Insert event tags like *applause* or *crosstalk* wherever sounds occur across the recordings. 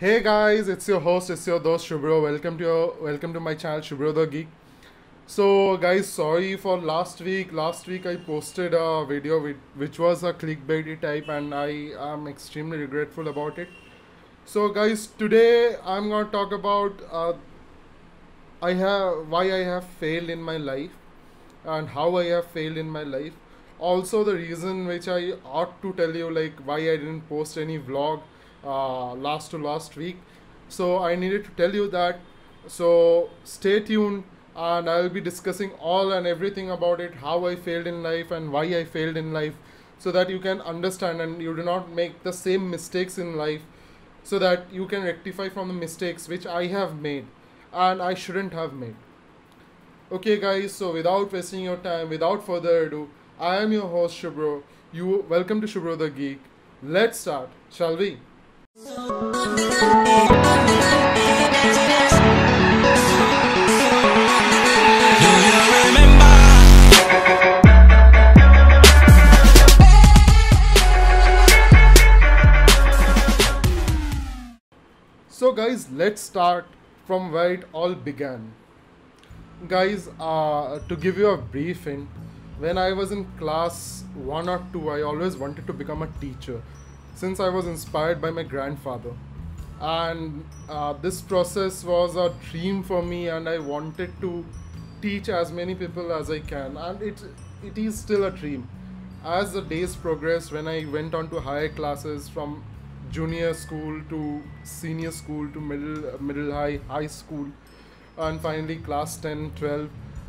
Hey guys, it's your host, it's your host Subhra. Welcome to your welcome to my channel Subhra the Geek. So guys, sorry for last week. Last week I posted a video which was a clickbaity type, and I am extremely regretful about it. So guys, today I'm gonna talk about uh, I have why I have failed in my life and how I have failed in my life. Also, the reason which I ought to tell you, like why I didn't post any vlog uh, last to last week. So I needed to tell you that. So stay tuned, and I will be discussing all and everything about it, how I failed in life and why I failed in life, so that you can understand and you do not make the same mistakes in life, so that you can rectify from the mistakes which I have made and I shouldn't have made. Okay, guys, so without wasting your time, without further ado, I am your host Subhra. You welcome to Subhra the Geek. Let's start, shall we? So, guys, let's start from where it all began. Guys, uh, to give you a brief hint, when I was in class 1 or 2, I always wanted to become a teacher since I was inspired by my grandfather. And uh, this process was a dream for me, and I wanted to teach as many people as I can. And it, it is still a dream. As the days progressed, when I went on to higher classes from junior school to senior school to middle middle high high school and finally class 10 12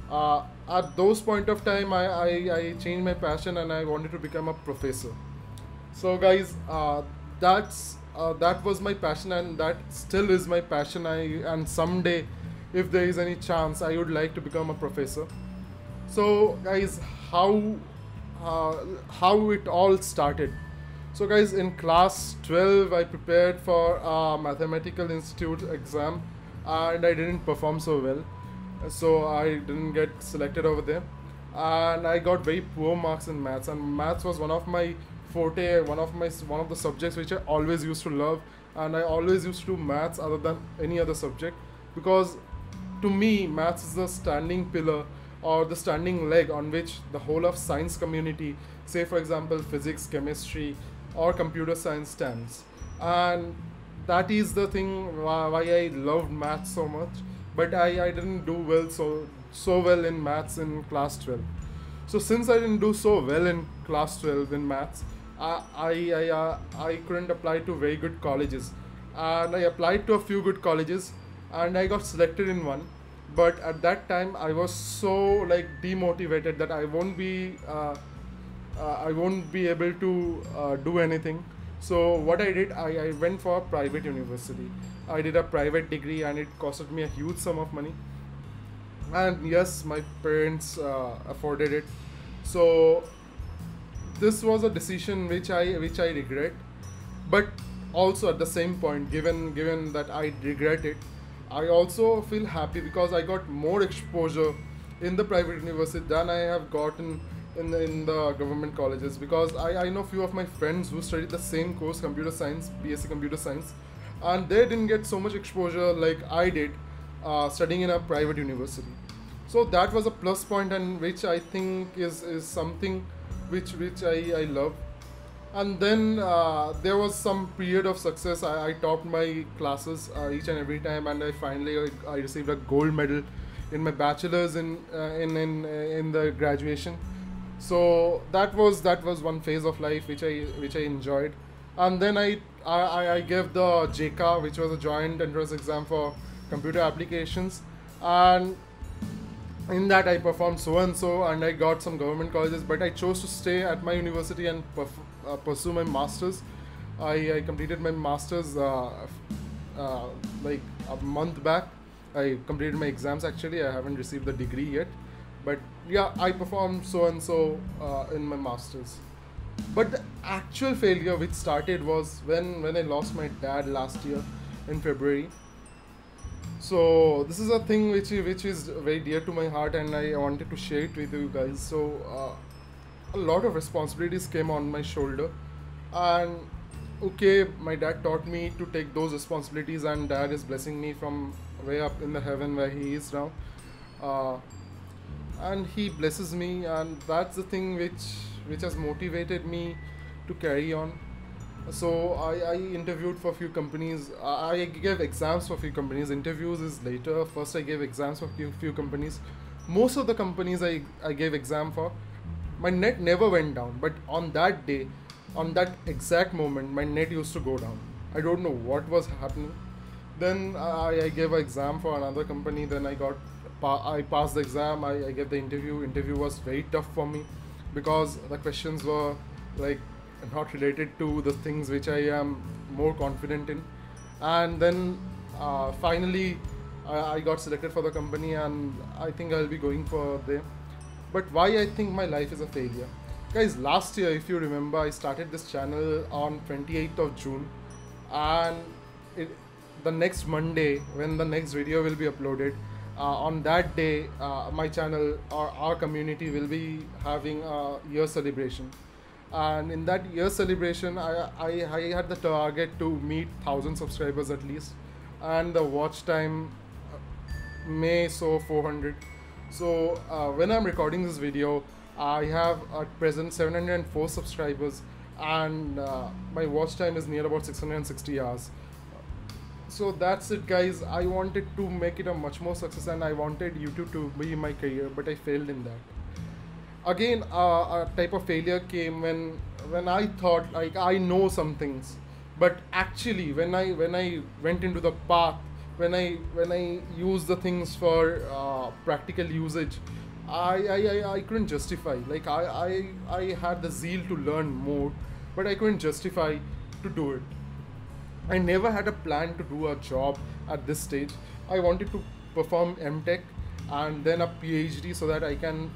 uh, at those point of time I, I i changed my passion and i wanted to become a professor so guys uh, that's uh, that was my passion and that still is my passion. I and someday if there is any chance i would like to become a professor. So guys how uh, how it all started? So guys in class 12 i prepared for a mathematical institute exam and i didn't perform so well. So i didn't get selected over there. And i got very poor marks in maths. And maths was one of my forte one of my one of the subjects which i always used to love and i always used to do maths other than any other subject because to me maths is the standing pillar or the standing leg on which the whole of science community say for example physics chemistry or computer science stands. And that is the thing why, i loved maths so much but I, I didn't do well so so well in maths in class 12 so since i didn't do so well in class 12 in maths i i I, uh, I couldn't apply to very good colleges. And i applied to a few good colleges and i got selected in one. But at that time i was so like demotivated that i won't be uh, uh, i won't be able to uh, do anything. So what i did I, I went for a private university. I did a private degree and it costed me a huge sum of money. And yes my parents uh, afforded it. So this was a decision which i which i regret. But also at the same point given given that i regret it i also feel happy because i got more exposure in the private university than i have gotten in the, in the government colleges. Because I, I know few of my friends who studied the same course computer science bsc computer science and they didn't get so much exposure like i did uh, studying in a private university. So that was a plus point and which i think is is something which which i, I love. And then uh, there was some period of success. I, I topped my classes uh, each and every time and i finally I, I received a gold medal in my bachelor's in uh, in in, in the graduation. So that was that was one phase of life which i which i enjoyed. And then i i, I gave the JECA which was a joint entrance exam for computer applications. And in that i performed so and so and i got some government colleges but i chose to stay at my university and uh, pursue my masters. I, I completed my masters uh, uh, like a month back. I completed my exams actually. I haven't received the degree yet. But yeah i performed so and so in my masters. But the actual failure which started was when when i lost my dad last year in february so this is a thing which which is very dear to my heart and i wanted to share it with you guys. So uh, a lot of responsibilities came on my shoulder. And okay my dad taught me to take those responsibilities and dad is blessing me from way up in the heaven where he is now. Uh, and he blesses me and that's the thing which which has motivated me to carry on so I, I interviewed for a few companies. I gave exams for a few companies. Interviews is later. First I gave exams for a few, few companies. Most of the companies I, I gave exam for my net never went down. But on that day on that exact moment my net used to go down. I don't know what was happening. Then I, I gave an exam for another company. Then I got I passed the exam. I, I gave the interview. Interview was very tough for me because the questions were like not related to the things which I am more confident in. And then uh, finally I, I got selected for the company and I think I'll be going for there but why I think my life is a failure? Guys last year if you remember I started this channel on 28th of June. And it, the next Monday when the next video will be uploaded uh, on that day uh, my channel or our community will be having a year celebration and in that year celebration I, I, I had the target to meet 1000 subscribers at least. And the watch time uh, may so 400 so uh, when i'm recording this video i have at present 704 subscribers. And uh, my watch time is near about 660 hours. So that's it guys. I wanted to make it a much more success and i wanted youtube to be my career but i failed in that again uh, a type of failure came when when i thought like i know some things. But actually when i when i went into the path when i when i use the things for uh, practical usage I, I, I, I couldn't justify. Like I, I i had the zeal to learn more but i couldn't justify to do it. I never had a plan to do a job at this stage. I wanted to perform MTech and then a PhD so that I can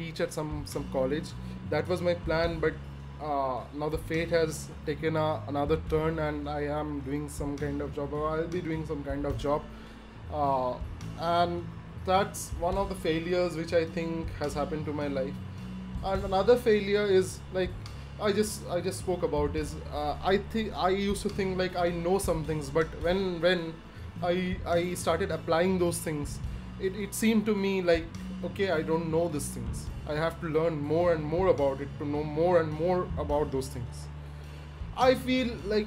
teach at some some college. That was my plan, but uh, now the fate has taken a, another turn, and I am doing some kind of job, or I'll be doing some kind of job, uh, and that's one of the failures which I think has happened to my life. And another failure is like I just I just spoke about is uh, I think I used to think like I know some things, but when when I I started applying those things, it, it seemed to me like okay I don't know these things. I have to learn more and more about it to know more and more about those things. I feel like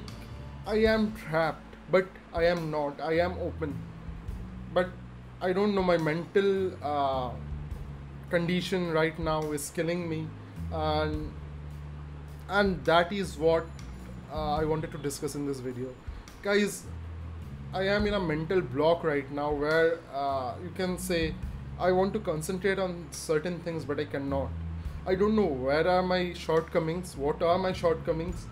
I am trapped, but I am not. I am open, but I don't know my mental uh, condition right now is killing me, and and that is what uh, I wanted to discuss in this video. Guys, I am in a mental block right now where uh, you can say I want to concentrate on certain things, but I cannot. I don't know where are my shortcomings, what are my shortcomings,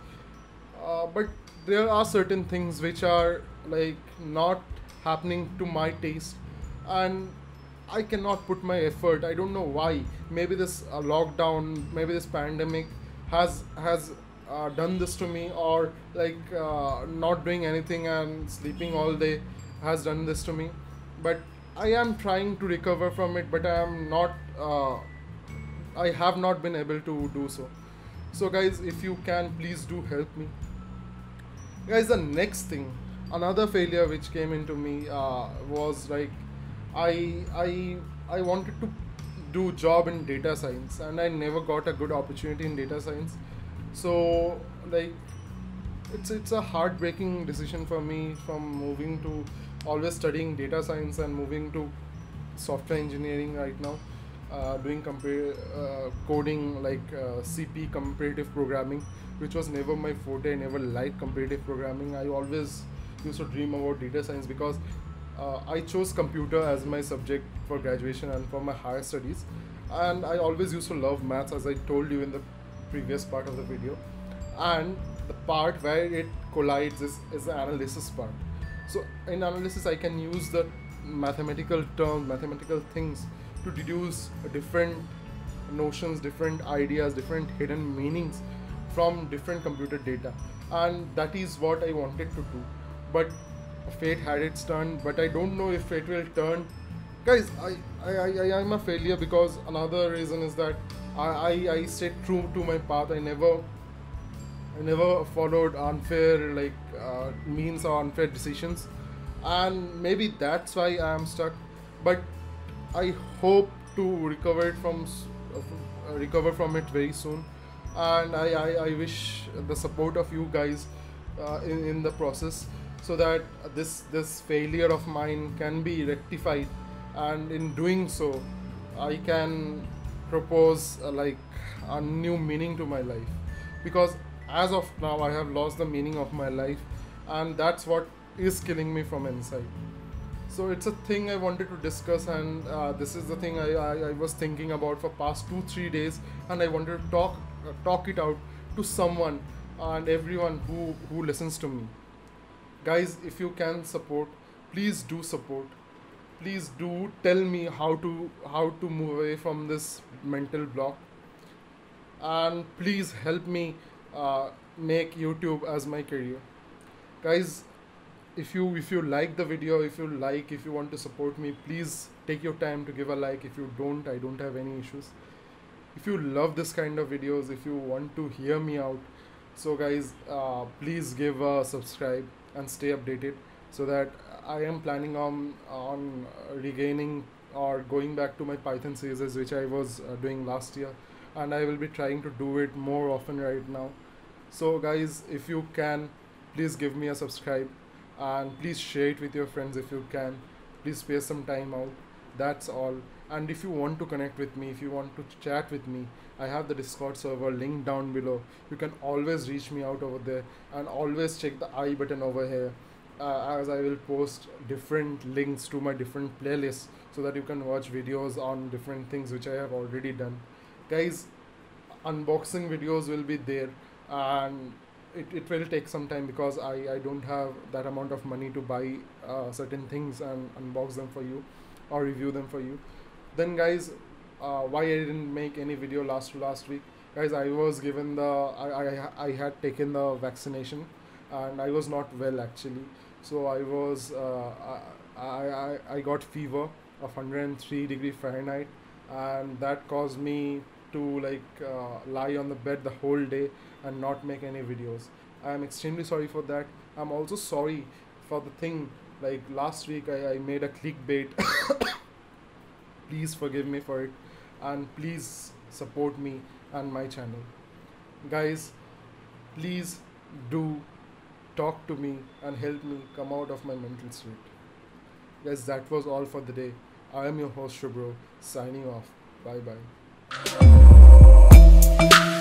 uh, but there are certain things which are like not happening to my taste, and I cannot put my effort. I don't know why. Maybe this uh, lockdown, maybe this pandemic has has uh, done this to me or like uh, not doing anything and sleeping all day has done this to me but i am trying to recover from it but i am not uh, i have not been able to do so. So guys if you can please do help me. Guys the next thing another failure which came into me uh, was like i i i wanted to do job in data science and i never got a good opportunity in data science. So like it's it's a heartbreaking decision for me from moving to always studying data science and moving to software engineering right now uh, doing compare uh, coding like uh, cp comparative programming which was never my forte i never liked comparative programming i always used to dream about data science because uh, I chose computer as my subject for graduation and for my higher studies. And I always used to love maths, as I told you in the previous part of the video. And the part where it collides is, is the analysis part. So in analysis, I can use the mathematical terms, mathematical things to deduce different notions, different ideas, different hidden meanings from different computer data. And that is what I wanted to do. But fate had its turn, but I don't know if fate will turn. Guys, I, I, I, am a failure because another reason is that I, I, I stayed true to my path. I never never followed unfair like uh, means or unfair decisions, and maybe that's why I am stuck. But I hope to recover it from uh, f- uh, recover from it very soon, and I, I, I wish the support of you guys uh, in, in the process so that this this failure of mine can be rectified, and in doing so, I can propose uh, like a new meaning to my life. Because as of now I have lost the meaning of my life, and that's what is killing me from inside. So it's a thing i wanted to discuss and uh, this is the thing I, I, I was thinking about for past two three days and i wanted to talk uh, talk it out to someone and everyone who who listens to me. Guys if you can support please do support. Please do tell me how to how to move away from this mental block. And please help me uh, make youtube as my career. Guys if you if you like the video if you like if you want to support me please take your time to give a like. If you don't i don't have any issues. If you love this kind of videos if you want to hear me out so guys uh, please give a subscribe and stay updated so that i am planning on on regaining or going back to my python series which i was uh, doing last year and i will be trying to do it more often right now. So guys if you can please give me a subscribe and please share it with your friends if you can. Please spare some time out. That's all. And if you want to connect with me if you want to chat with me i have the discord server link down below. You can always reach me out over there and always check the i button over here uh, as i will post different links to my different playlists so that you can watch videos on different things which i have already done guys unboxing videos will be there. And it, it will take some time because I, I don't have that amount of money to buy uh, certain things and unbox them for you or review them for you. Then guys uh, why I didn't make any video last last week? Guys I was given the I, I, I had taken the vaccination and I was not well actually. So I was uh, I, I, I got fever of 103 degree Fahrenheit and that caused me to like uh, lie on the bed the whole day and not make any videos. I am extremely sorry for that. I'm also sorry for the thing like last week I, I made a clickbait. *coughs* please forgive me for it and please support me and my channel. Guys, please do talk to me and help me come out of my mental state. Guys, that was all for the day. I am your host Subhra, signing off. Bye bye. Thank you.